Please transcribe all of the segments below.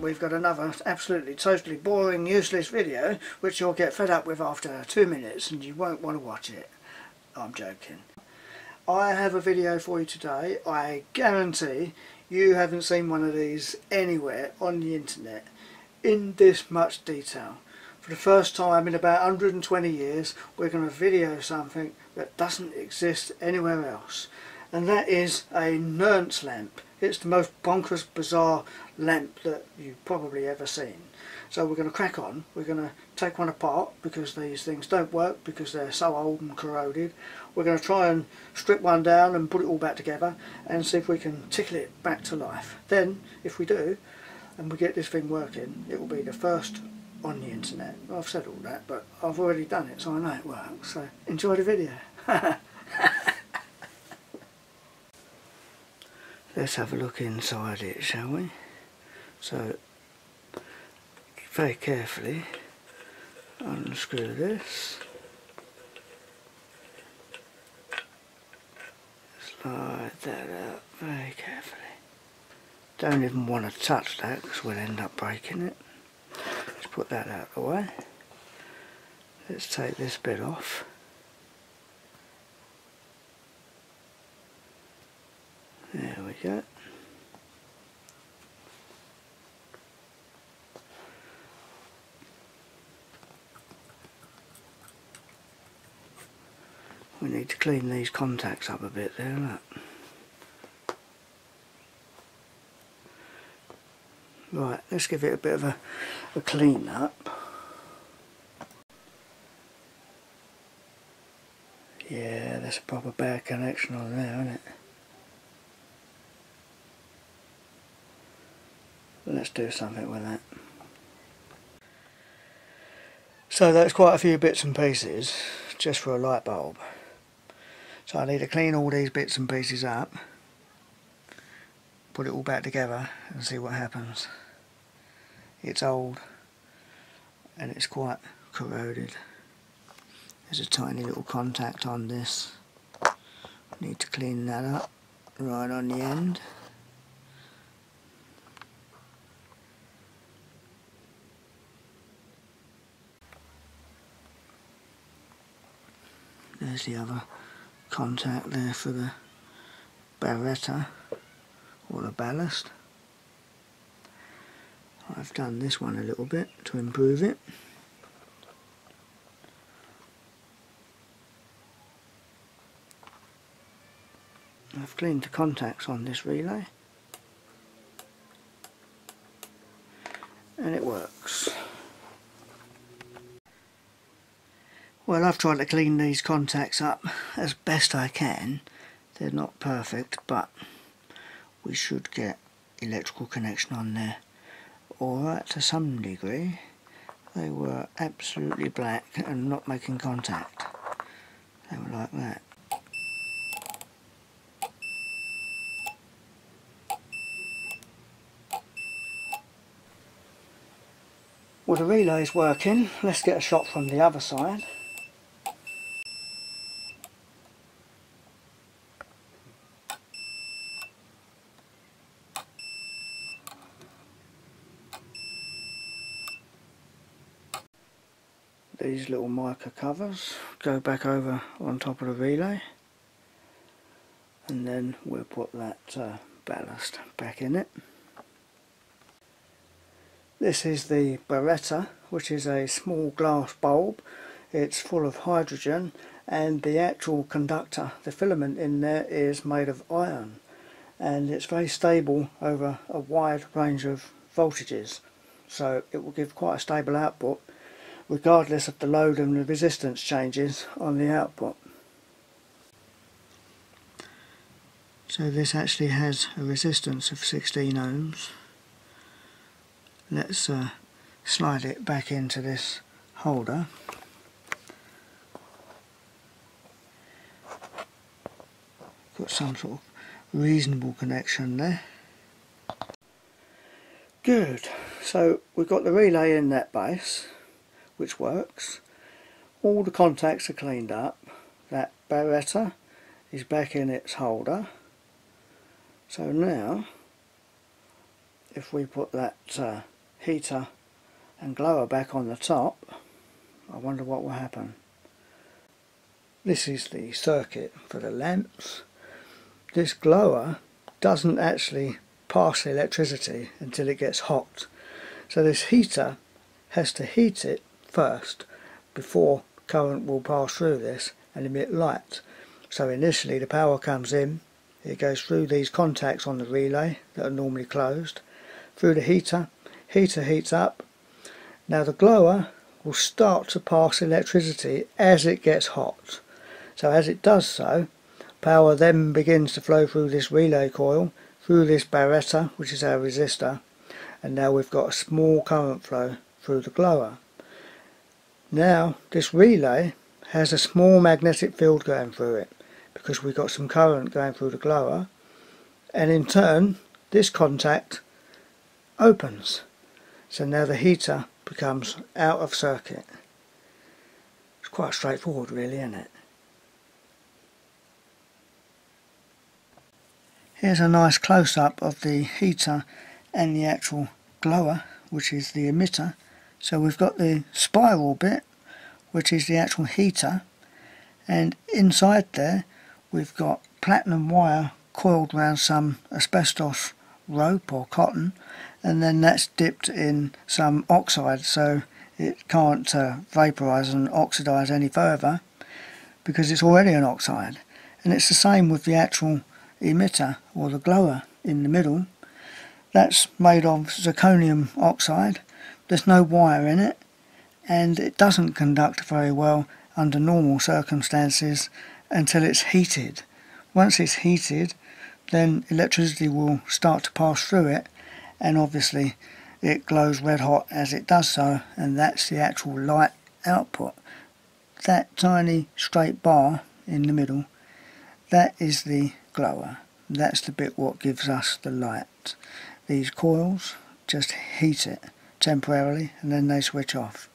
we've got another absolutely totally boring useless video which you'll get fed up with after two minutes and you won't want to watch it. I'm joking. I have a video for you today. I guarantee you haven't seen one of these anywhere on the internet in this much detail. For the first time in about 120 years we're going to video something that doesn't exist anywhere else and that is a Nernst lamp. It's the most bonkers bizarre lamp that you've probably ever seen. So we're going to crack on. We're going to take one apart because these things don't work because they're so old and corroded. We're going to try and strip one down and put it all back together and see if we can tickle it back to life. Then, if we do, and we get this thing working, it will be the first on the internet. I've said all that, but I've already done it, so I know it works. So enjoy the video. Let's have a look inside it, shall we? So, very carefully unscrew this. Slide that out very carefully. Don't even want to touch that because we'll end up breaking it. Let's put that out of the way. Let's take this bit off. There we. We need to clean these contacts up a bit there, look. Right, let's give it a bit of a, a clean up. Yeah, that's a proper bad connection on there, isn't it? Let's do something with that. So that's quite a few bits and pieces just for a light bulb. So I need to clean all these bits and pieces up, put it all back together and see what happens. It's old and it's quite corroded. There's a tiny little contact on this. Need to clean that up right on the end. There's the other contact there for the barretter or the ballast. I've done this one a little bit to improve it. I've cleaned the contacts on this relay and it works. Well I've tried to clean these contacts up as best I can. They're not perfect but we should get electrical connection on there. Alright to some degree. They were absolutely black and not making contact. They were like that. Well the relay's working. Let's get a shot from the other side. These little mica covers go back over on top of the relay and then we'll put that uh, ballast back in it. This is the Barretter which is a small glass bulb. It's full of hydrogen and the actual conductor, the filament in there is made of iron and it's very stable over a wide range of voltages. So it will give quite a stable output regardless of the load and the resistance changes on the output. So this actually has a resistance of 16 ohms. Let's uh, slide it back into this holder. Got some sort of reasonable connection there. Good, so we've got the relay in that base which works. All the contacts are cleaned up. That barretter is back in its holder. So now, if we put that uh, heater and glower back on the top I wonder what will happen this is the circuit for the lamps this glower doesn't actually pass electricity until it gets hot so this heater has to heat it first before current will pass through this and emit light. So initially the power comes in it goes through these contacts on the relay that are normally closed through the heater. Heater heats up. Now the glower will start to pass electricity as it gets hot. So as it does so power then begins to flow through this relay coil through this barretter which is our resistor and now we've got a small current flow through the glower now this relay has a small magnetic field going through it because we've got some current going through the glower. And in turn this contact opens. So now the heater becomes out of circuit. It's quite straightforward really isn't it? Here's a nice close-up of the heater and the actual glower which is the emitter so we've got the spiral bit which is the actual heater and inside there we've got platinum wire coiled around some asbestos rope or cotton and then that's dipped in some oxide so it can't uh, vaporize and oxidize any further because it's already an oxide. And it's the same with the actual emitter or the glower in the middle. That's made of zirconium oxide there's no wire in it and it doesn't conduct very well under normal circumstances until it's heated. Once it's heated then electricity will start to pass through it and obviously it glows red hot as it does so and that's the actual light output. That tiny straight bar in the middle that is the glower. That's the bit what gives us the light. These coils just heat it temporarily and then they switch off.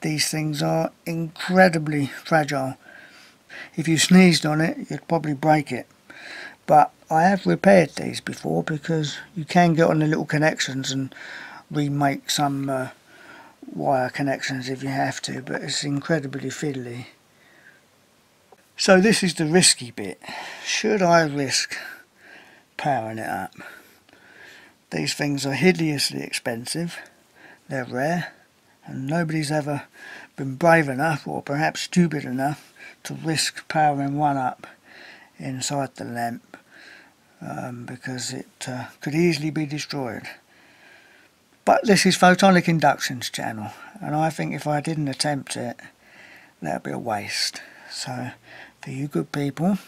These things are incredibly fragile. If you sneezed on it, you'd probably break it. But I have repaired these before because you can get on the little connections and remake some uh, wire connections if you have to, but it's incredibly fiddly. So this is the risky bit. Should I risk powering it up? These things are hideously expensive. They're rare and nobody's ever been brave enough or perhaps stupid enough to risk powering one up inside the lamp um, because it uh, could easily be destroyed. But this is Photonic Induction's channel and I think if I didn't attempt it that would be a waste. So for you good people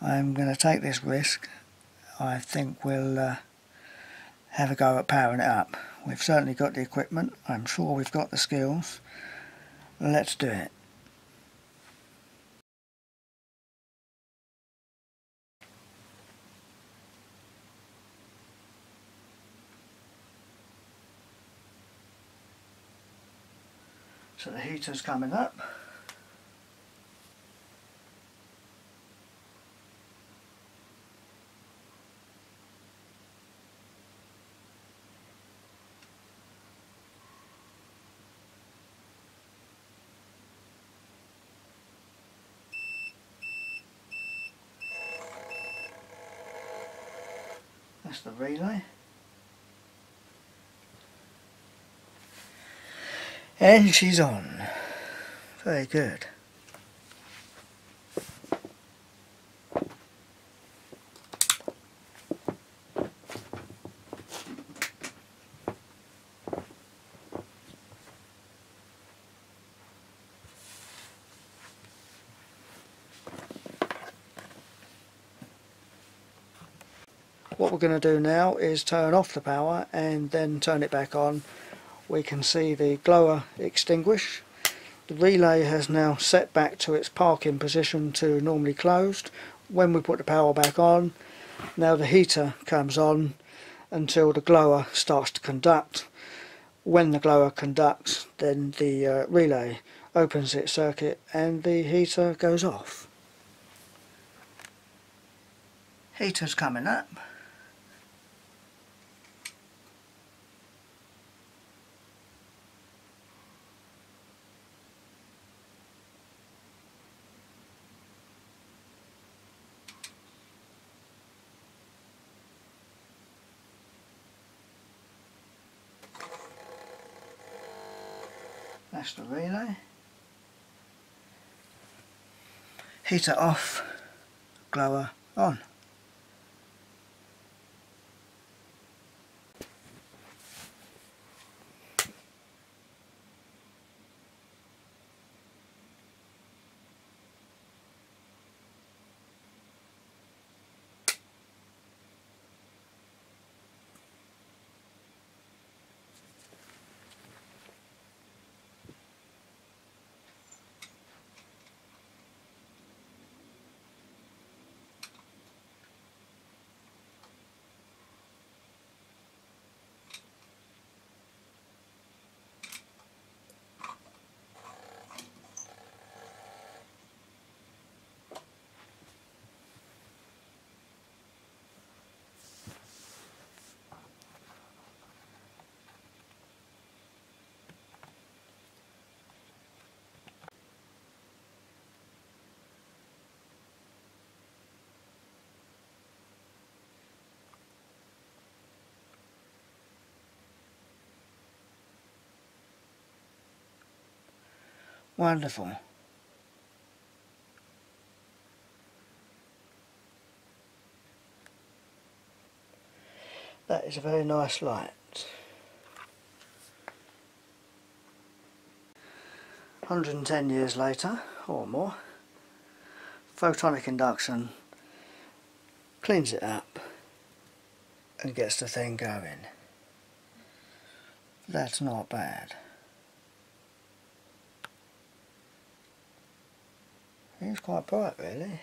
I'm going to take this risk. I think we'll uh, have a go at powering it up. We've certainly got the equipment. I'm sure we've got the skills. Let's do it. So the heater's coming up. That's the relay. And she's on. Very good. We're going to do now is turn off the power and then turn it back on. We can see the glower extinguish. The relay has now set back to its parking position to normally closed. When we put the power back on now the heater comes on until the glower starts to conduct. When the glower conducts then the uh, relay opens its circuit and the heater goes off. Heater's coming up That's the relay. Heater off, glower on. Wonderful. That is a very nice light. 110 years later, or more, photonic induction cleans it up and gets the thing going. That's not bad. It's quite bright really.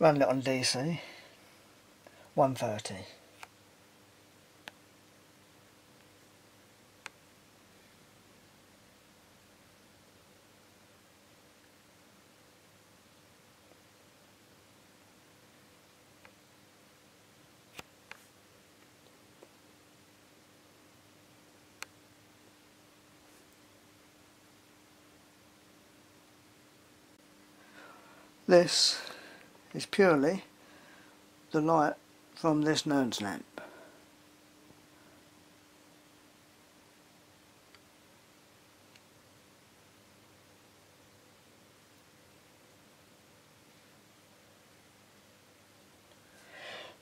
Run it on DC 130. This is purely the light from this Nernst lamp.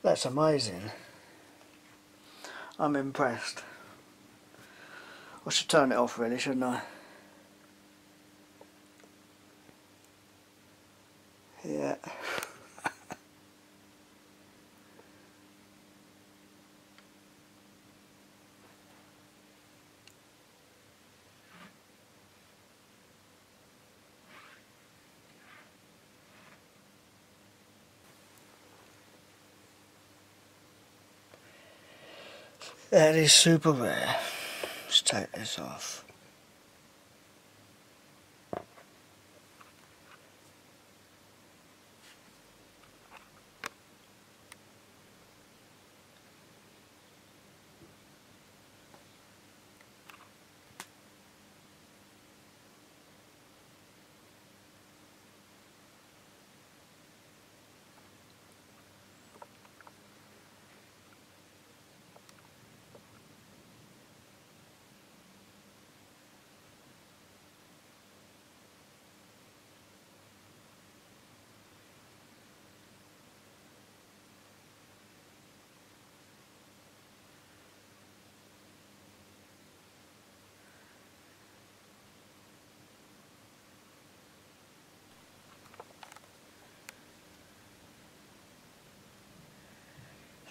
That's amazing. I'm impressed. I should turn it off really, shouldn't I? Yeah. That is super rare. Let's take this off.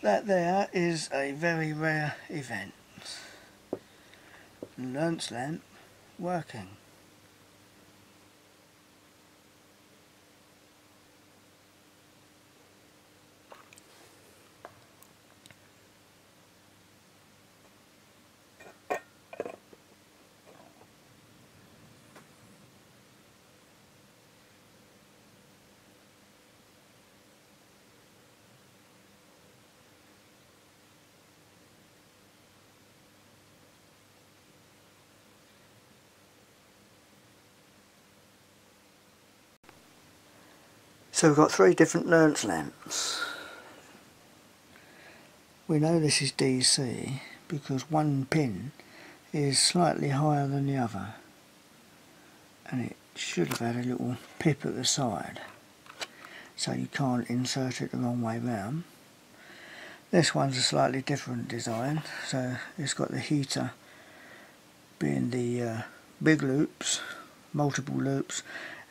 That there is a very rare event. Nernst lamp working. So we've got three different Nernst lamps. We know this is DC because one pin is slightly higher than the other and it should have had a little pip at the side so you can't insert it the wrong way round. This one's a slightly different design so it's got the heater being the uh, big loops, multiple loops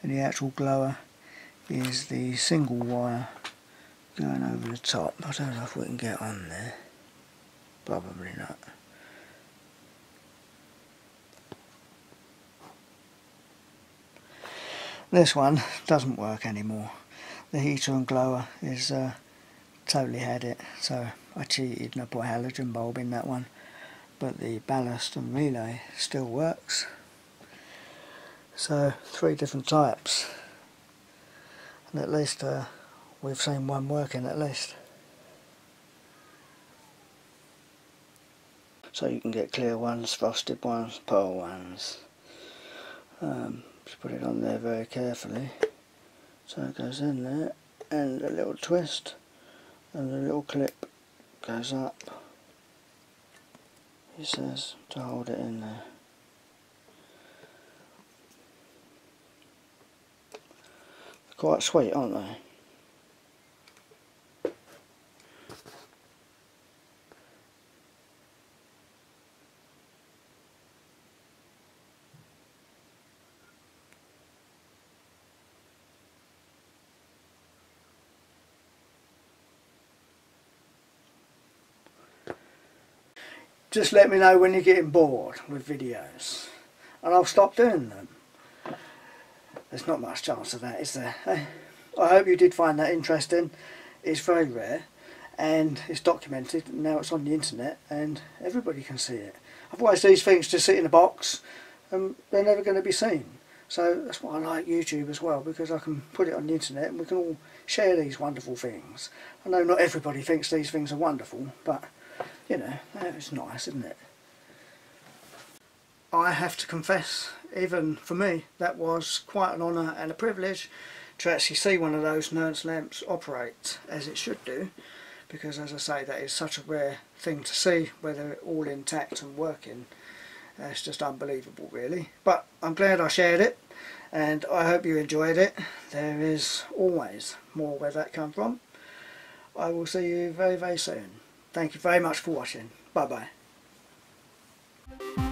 and the actual glower is the single wire going over the top. I don't know if we can get on there. Probably not. This one doesn't work anymore. The heater and glower is uh, totally had it, so I cheated and I put a halogen bulb in that one. But the ballast and relay still works. So three different types, and at least uh, we've seen one working at least. So you can get clear ones, frosted ones, pearl ones. Um, just put it on there very carefully. So it goes in there and a little twist and the little clip goes up. He says to hold it in there. Quite sweet aren't they? just let me know when you're getting bored with videos and I'll stop doing them. There's not much chance of that is there? I hope you did find that interesting. It's very rare and it's documented and now it's on the internet and everybody can see it. Otherwise these things just sit in a box and they're never going to be seen. So that's why I like YouTube as well because I can put it on the internet and we can all share these wonderful things. I know not everybody thinks these things are wonderful but you know, it's nice, isn't it? I have to confess, even for me, that was quite an honour and a privilege to actually see one of those Nernst lamps operate as it should do because as I say that is such a rare thing to see whether all intact and working. It's just unbelievable really. But I'm glad I shared it and I hope you enjoyed it. There is always more where that come from. I will see you very very soon. Thank you very much for watching. Bye bye.